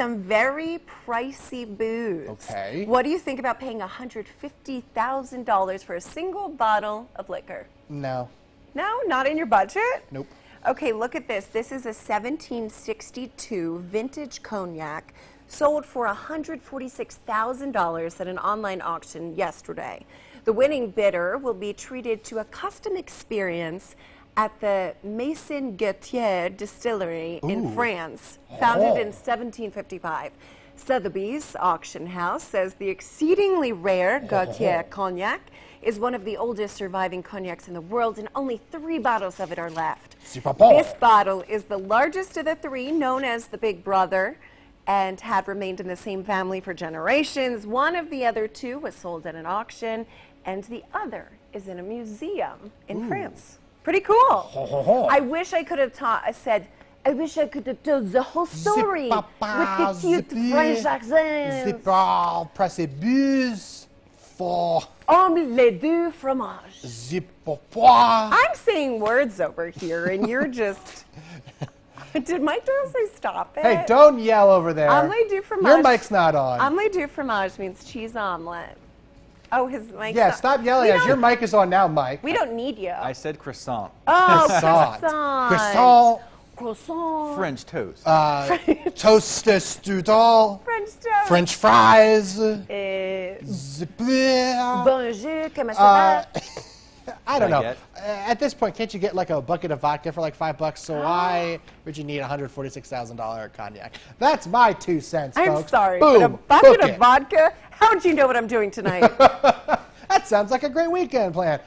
some very pricey booze. Okay. What do you think about paying $150,000 for a single bottle of liquor? No. No, not in your budget? Nope. Okay, look at this. This is a 1762 vintage cognac sold for $146,000 at an online auction yesterday. The winning bidder will be treated to a custom experience at the Maison Gautier distillery in France, founded in Oh. 1755. Sotheby's auction house says the exceedingly rare Gautier cognac is one of the oldest surviving cognacs in the world, and only three bottles of it are left. This bottle is the largest of the three, known as the Big Brother, and had remained in the same family for generations. One of the other two was sold at an auction, and the other is in a museum in France. Pretty cool. Ho, ho, ho. I wish I could have taught. I said. I wish I could have told the whole story papa, with the cute the French C'est accents. pas pressé bus for Omelette de fromage. I'm saying words over here, and you're just. Did Mike Doyle say stop it? Hey, don't yell over there. Omelette du fromage. Your mic's not on. Omelette du fromage means cheese omelet. Oh, his mic. yeah, stop yelling We as your mic is on now, Mike. We don't need you. I said croissant. oh, Croissant. croissant. Croissant. Croissant. French toast. Uh, toaster strudel. French toast. French fries. Bonjour, comment ça va? I don't know. Baguette. Uh, at this point, can't you get like a bucket of vodka for like five bucks? So why would you need a hundred forty-six thousand dollar cognac? That's my two cents, I'm folks. sorry, Boom, but a bucket book of it. vodka? How would you know what I'm doing tonight? That sounds like a great weekend plan.